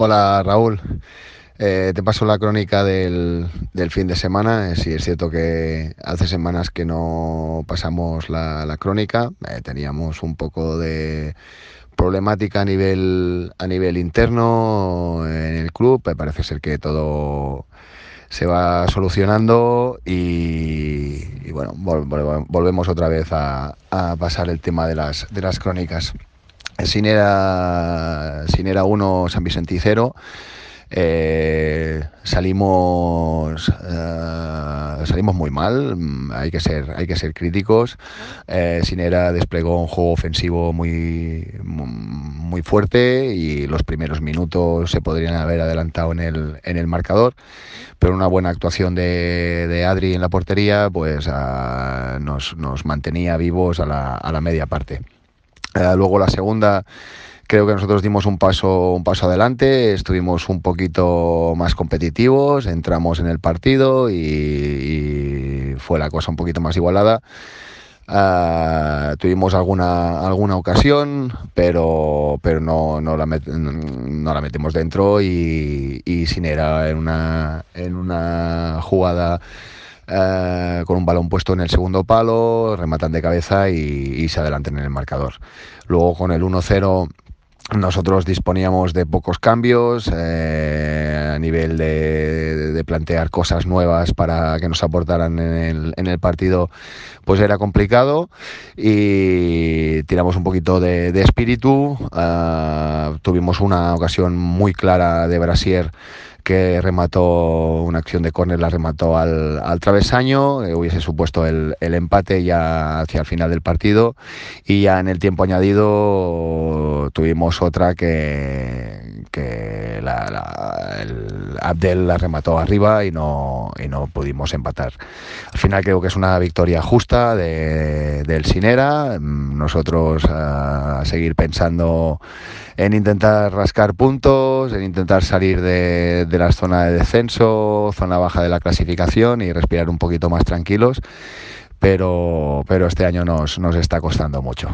Hola Raúl, Eh, te paso la crónica del, del fin de semana. Eh, Sí, es cierto que hace semanas que no pasamos la, la crónica. Eh, teníamos un poco de problemática a nivel, a nivel interno en el club. Parece ser que todo se va solucionando y, bueno, vol- vol- volvemos otra vez a, a pasar el tema de las, de las crónicas. Sinera, Sinera 1, San Vicente 0. Eh, salimos eh, salimos muy mal, mm, hay que ser, hay que ser críticos. Eh, Sinera desplegó un juego ofensivo muy, muy fuerte y los primeros minutos se podrían haber adelantado en el, en el marcador, pero una buena actuación de, de Adri en la portería pues ah, nos, nos mantenía vivos a la, a la media parte. Eh, luego la segunda, creo que nosotros dimos un paso, un paso adelante, estuvimos un poquito más competitivos, entramos en el partido y, fue la cosa un poquito más igualada. Ah, tuvimos alguna, alguna ocasión, pero, pero no, no, la met- no la metimos dentro y, y Sinera en una, en una jugada eh, con un balón puesto en el segundo palo, rematan de cabeza y, se adelantan en el marcador. Luego con el 1-0 nosotros disponíamos de pocos cambios eh, a nivel de, plantear cosas nuevas para que nos aportaran en el, en el partido, pues era complicado y tiramos un poquito de, espíritu. ah, tuvimos una ocasión muy clara de Brasier que remató una acción de córner, la remató al, al travesaño, eh, hubiese supuesto el, el empate ya hacia el final del partido. Y ya en el tiempo añadido tuvimos otra que, que la- la- el Abdel la remató arriba y no, y no pudimos empatar. Al final creo que es una victoria justa de- del Sinera. Nosotros a seguir pensando en intentar rascar puntos, en intentar salir de, de la zona de descenso, zona baja de la clasificación y respirar un poquito más tranquilos. Pero, pero este año nos, nos está costando mucho.